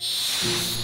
you